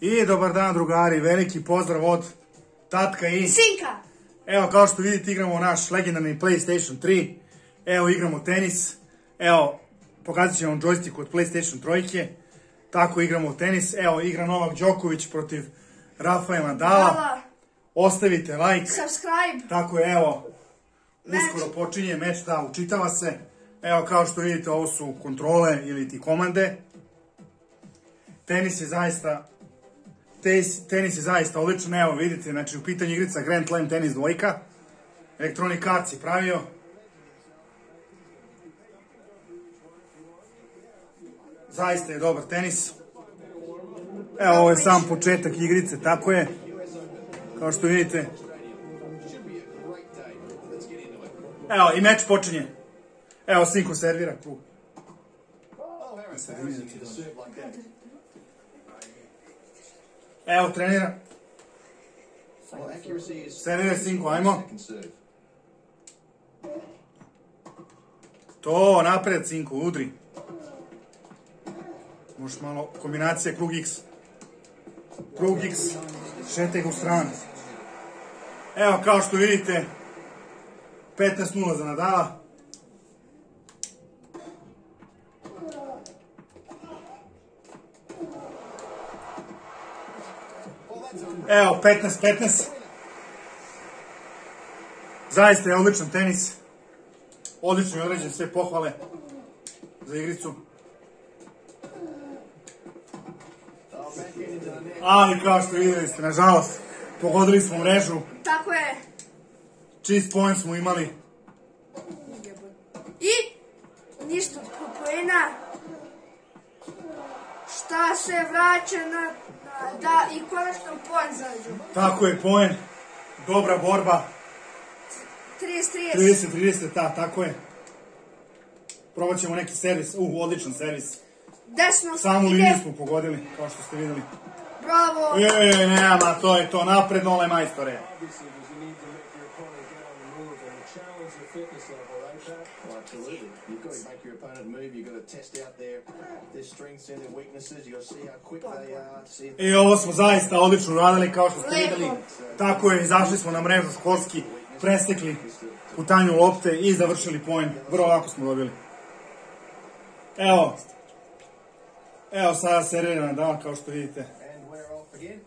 I dobar dan drugari, veliki pozdrav od tatka i... Sinka! Evo kao što vidite igramo naš legendarni PlayStation 3. Evo igramo tenis. Evo pokazat ćemo vam joystick od PlayStation 3. Tako igramo tenis. Evo igra Novak Đoković protiv Rafaela Nadala. Ostavite like. Subscribe! Tako je, evo. Uskoro počinje meč, da, učitava se. Evo kao što vidite ovo su kontrole ili ti komande. Tenis je zaista tenis, je zaista odličan, evo vidite, znači u pitanju igrica Grand Slam tenis dvojka. Electronic Arts je pravio. Zaista je dobar tenis. Evo ovo je sam početak igrice, tako je. Kao što vidite. Evo i meč počinje. Evo Sinko servira krug. Evo trenira. Servira Sinko, ajmo. To, napred Sinko, udri. Možeš malo, kombinacija krug X. Krug X, šetaj ga u stranu. Evo, kao što vidite, 15-0 za Nadala. Evo, 15-15. Zaista je odličan tenis. Odlično je određen, sve pohvale za igricu. Ali kao što vidjeli ste, nažalost, pogodili smo mrežu. Tako je! Čist point smo imali. I ništa od poena. Šta se vraća na, da i konačno poen zađu. Tako je point. Dobra borba. 30-30. 30-30, ta, tako je. Probat ćemo neki servis. Uh, odličan servis. Desno Samu liniju smo pogodili, kao što ste vidjeli. Bravo! E, nema, to je to. Napred, nole majstore. Challenge their fitness level, right, Pat? Well, absolutely. You've got to make your opponent move. You've got to test out their their strengths and their weaknesses. You've got to see how quick they are. See if I ovo smo zaista odlično uradili, kao što ste vidjeli. Tako je, izašli smo na mrežu školski, prestekli putanju lopte i završili point. Vrlo lako smo dobili. Evo. Evo sada servira Nadal, kao što vidite. and we're off again.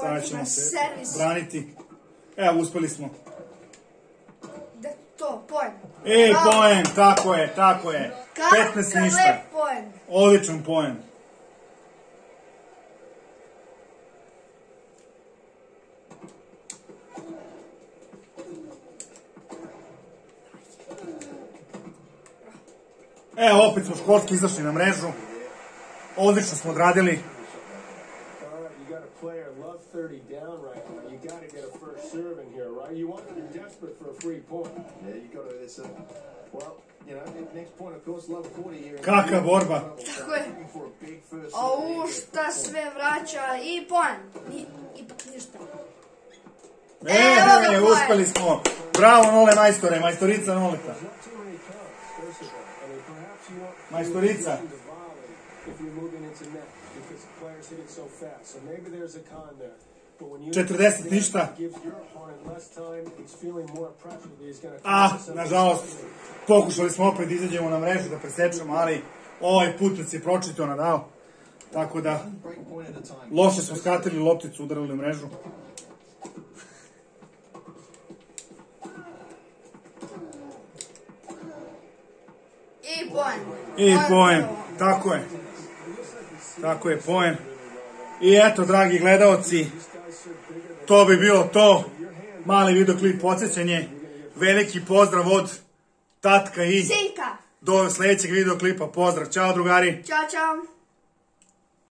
Sada ćemo se servis. braniti. Evo, uspeli smo. Poen. E, poen, tako je, tako je. 15 Kakav ništa. poen. Odličan poen. Evo, opet smo školski izašli na mrežu. Odlično smo odradili. All right, you got a player love 30 down right now. You got to get a first serve in here, right? You want you're desperate for a free point. Yeah, you've got to. There's a well, you know, next point, of course, love 40 here. Kakva borba. Tako je. Looking for a big first. A u šta sve vraća i poen. I, ipak ništa. E, Evo ga uspeli smo. Bravo, nole majstore, majstorica noleta. Majstorica. a 40 ništa. Ah, nažalost, pokušali smo opet izađemo na mrežu da presečemo, ali ovaj put nas je pročito Nadal. Tako da, a loše smo skratili lopticu, udarili mrežu. I poen. I poen, tako je. Tako je, poen. I eto, dragi gledaoci, to bi bilo to. Mali videoklip podsjećanje. Veliki pozdrav od tatka i Sinka. do sljedećeg videoklipa. Pozdrav, čao drugari. Ćao, čao.